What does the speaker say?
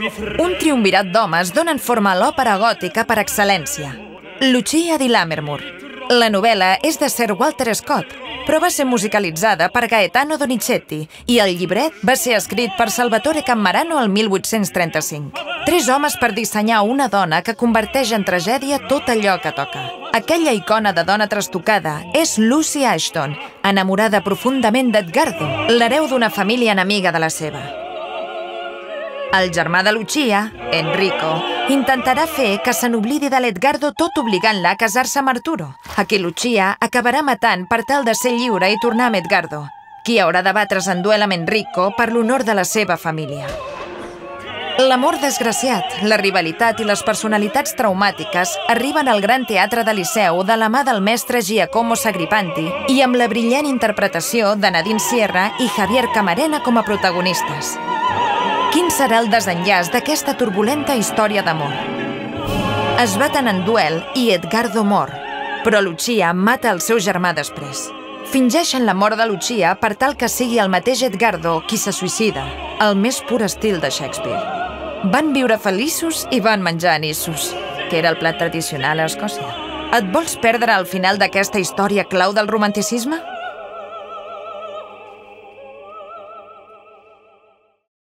Un triumvirat d'homes donen forma a l'òpera gòtica per excel·lència. Lucia di Lammermoor. La novel·la és de Sir Walter Scott, però va ser musicalitzada per Gaetano Donizetti i el llibret va ser escrit per Salvatore Cammarano el 1835. Tres homes per dissenyar una dona que converteix en tragèdia tot allò que toca. Aquella icona de dona trastocada és Lucy Ashton, enamorada profundament d'Edgardo, l'hereu d'una família enemiga de la seva. El germà de Lucia, Enrico, intentarà fer que se n'oblidi de l'Edgardo tot obligant-la a casar-se amb Arturo, a qui Lucia acabarà matant per tal de ser lliure i tornar amb Edgardo, qui haurà de batre's en duel amb Enrico per l'honor de la seva família. L'amor desgraciat, la rivalitat i les personalitats traumàtiques arriben al Gran Teatre de Liceu de la mà del mestre Giacomo Sagripanti i amb la brillant interpretació de Nadine Sierra i Javier Camarena com a protagonistes. Quin serà el desenllaç d'aquesta turbulenta història d'amor? Es baten en duel i Edgardo mor, però Lucia mata el seu germà després. Fingeixen la mort de Lucia per tal que sigui el mateix Edgardo qui se suïcida, el més pur estil de Shakespeare. Van viure feliços i van menjar anissos, que era el plat tradicional a Escòcia. Et vols perdre al final d'aquesta història clau del romanticisme?